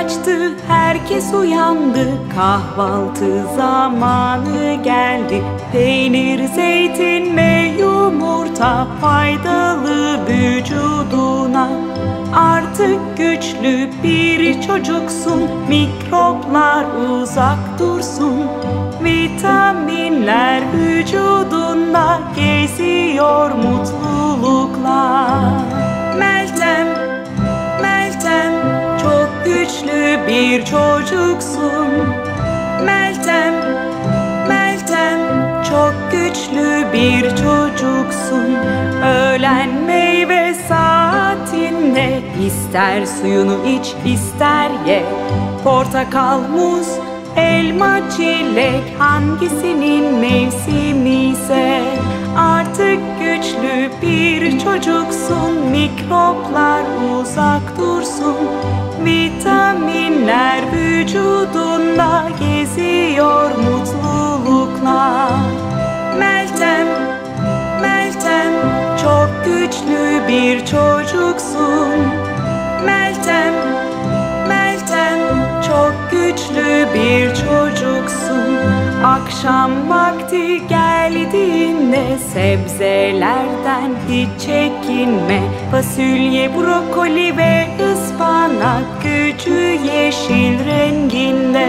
açtı, herkes uyandı. Kahvaltı zamanı geldi. Peynir, zeytin ve yumurta faydalı vücuduna. Artık güçlü bir çocuksun, mikroplar uzak dursun. Vitaminler vücudunda geziyor mutlulukla. Bir çocuksun. Meltem, Meltem çok güçlü bir çocuksun. Öğlen meyve saatinde ister suyunu iç ister ye. Portakal, muz, elma, çilek hangisinin mevsimi ise çocuksun. Mikroplar uzak dursun. Vitaminler vücudunda geziyor mutlulukla. Meltem, Meltem çok güçlü bir çocuksun. Meltem, Meltem çok güçlü bir çocuksun. Akşam vakti geldiğinde sebzelerden hiç çekinme. Fasulye, brokoli ve ıspanak gücü yeşil renginde.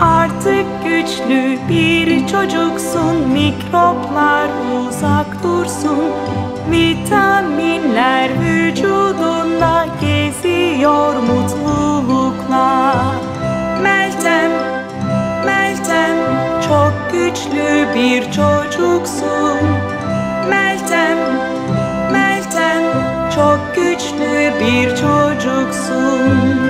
Artık güçlü bir çocuksun. Mikroplar uzak dursun. Vitaminler vücudunda geziyor mutlulukla. Meltem, Meltem çok güçlü bir çocuksun. Meltem, Meltem çok güçlü bir çocuksun.